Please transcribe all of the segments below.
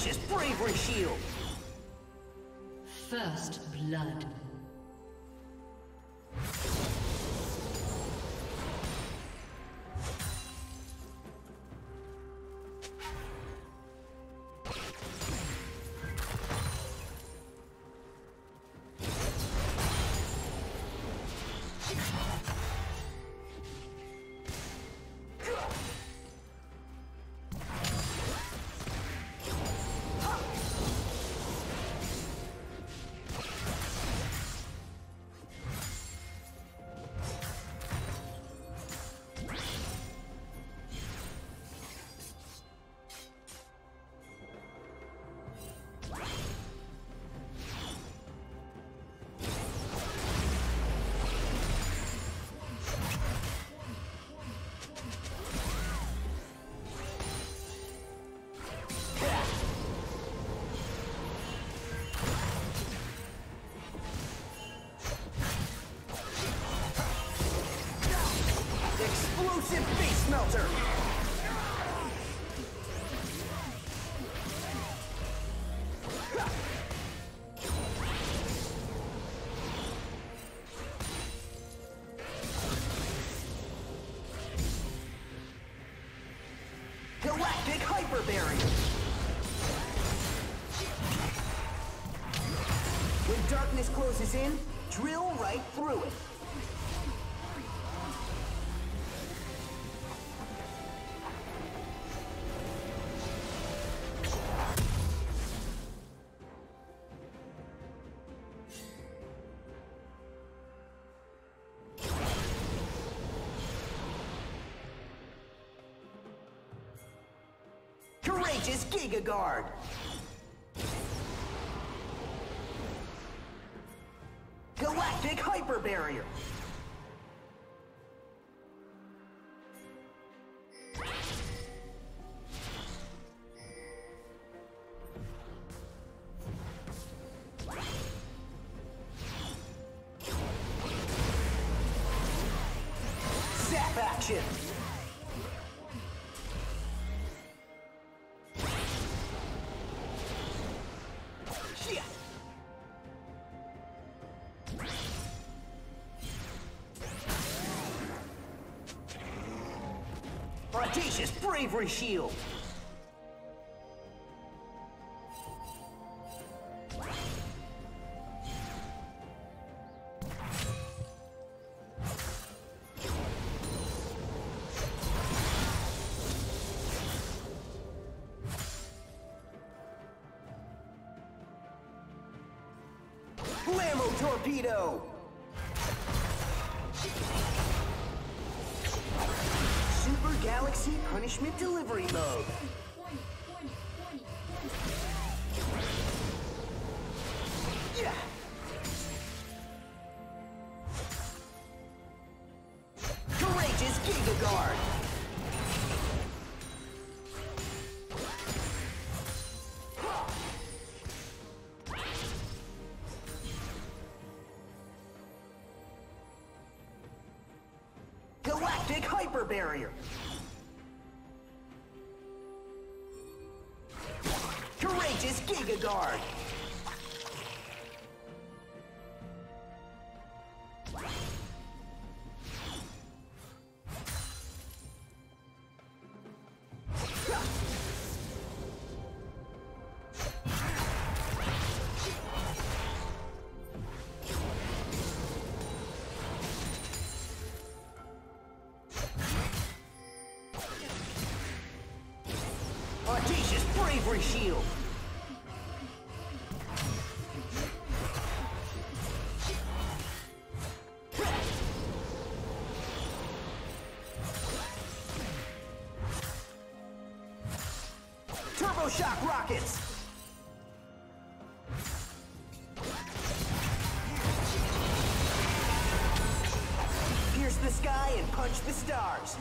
Bravery Shield! First blood. Explosive Face Melter! Galactic Hyper Barrier! When darkness closes in, drill right through it. Guard! Galactic Hyper Barrier! Audacious Bravery Shield! Barrier. Courageous Giga Guard. Bravery Shield. Turbo Shock Rockets. Pierce the sky and punch the stars.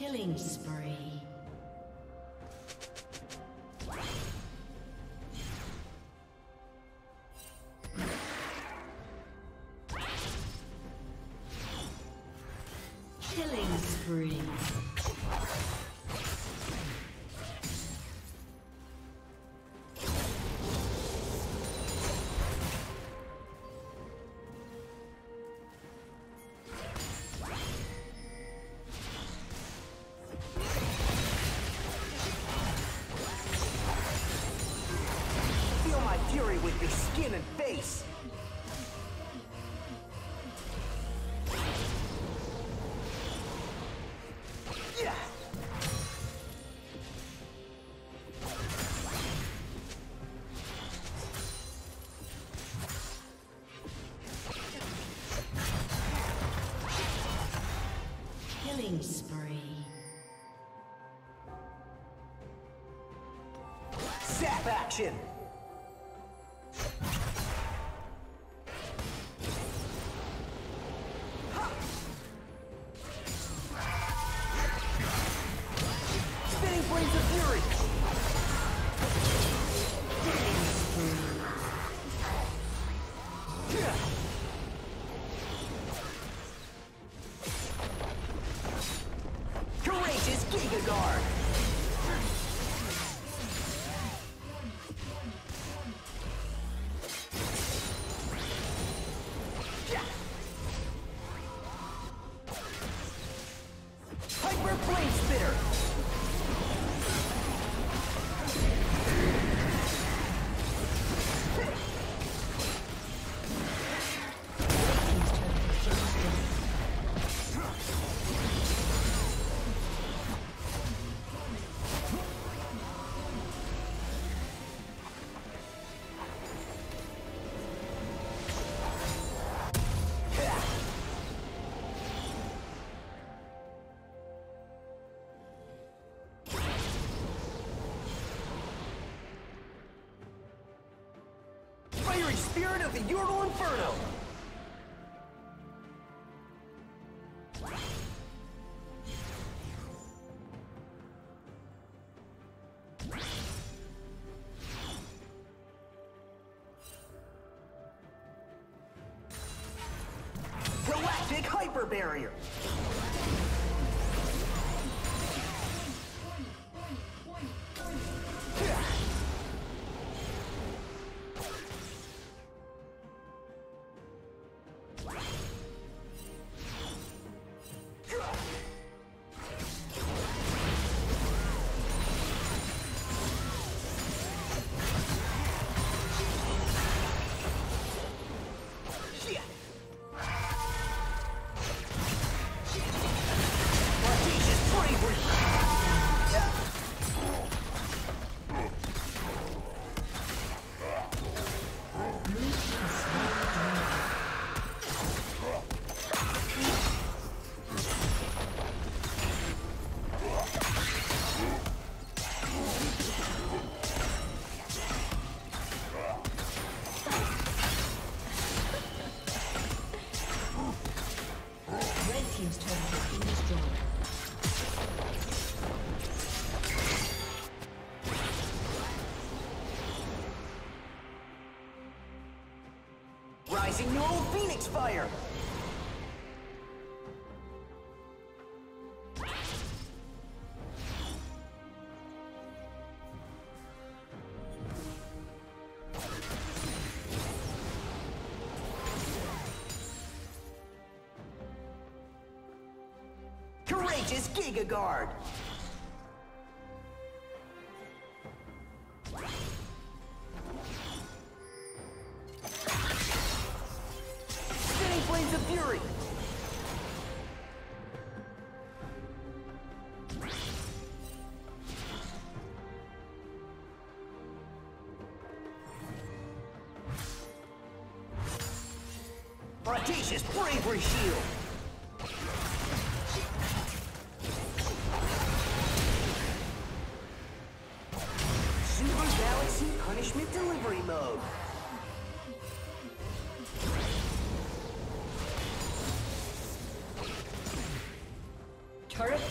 Killing spree. Killing spree. Zap action! fiery spirit of the Ural Inferno! Using own Phoenix Fire! Courageous Giga Guard! blades of fury.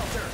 shelter!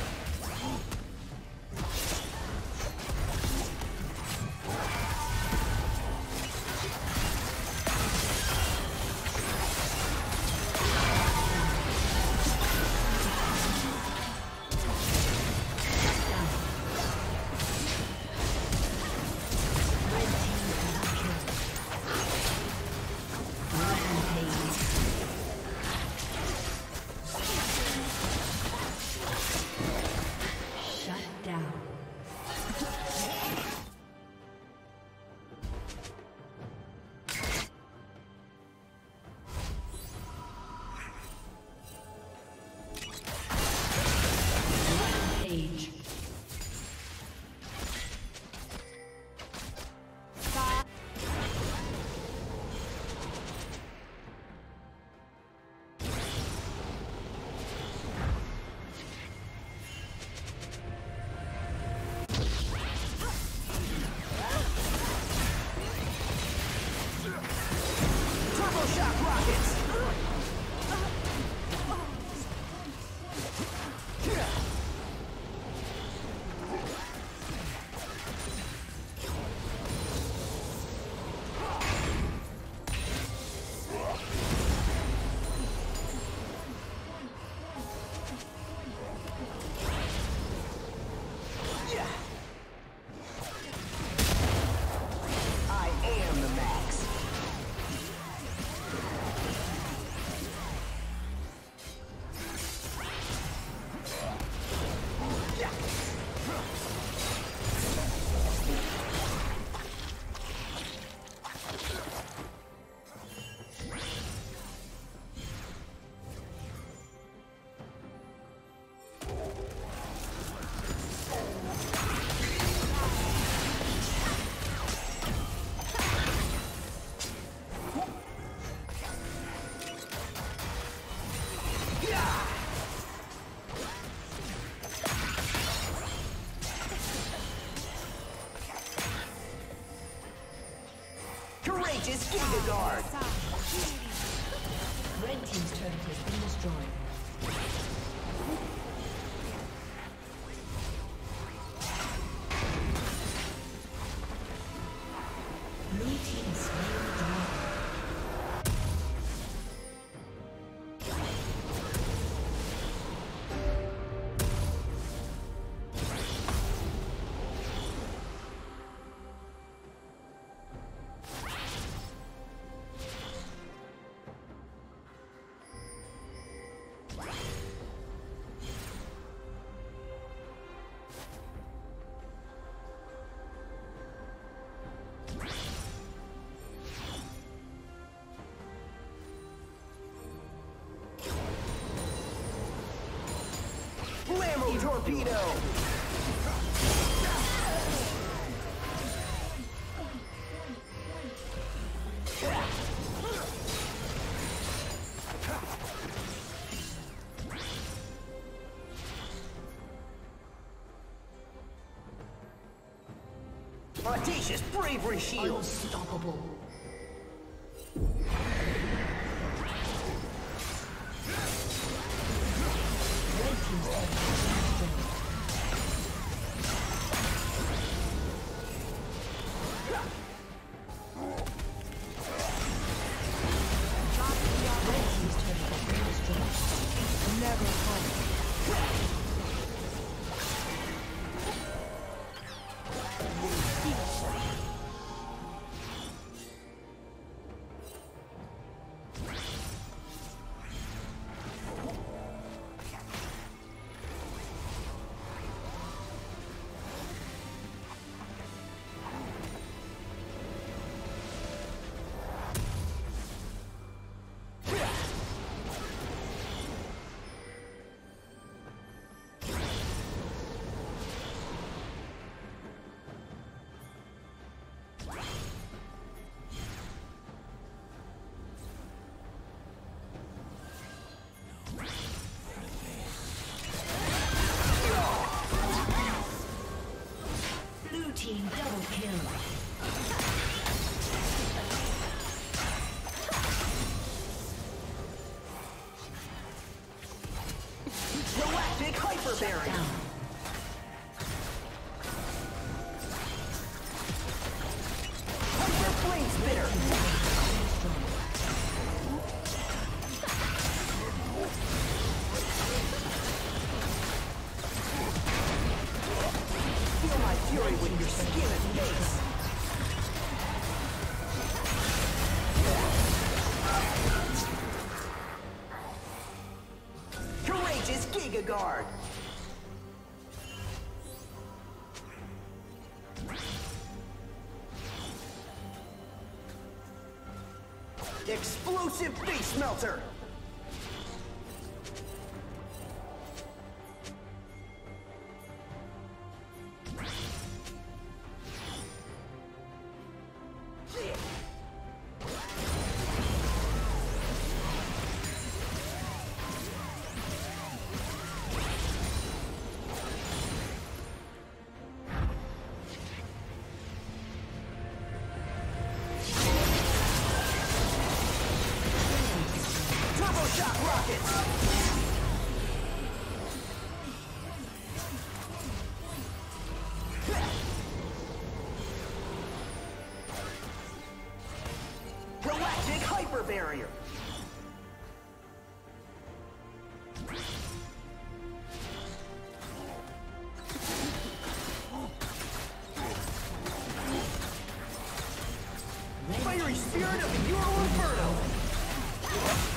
is Kindergarten. Red Team's turret has been destroyed. Torpedo! Audacious Bravery Shield! Unstoppable. corrosive face melter! Galactic Hyper Barrier! Fiery Spirit of Euro Inferno!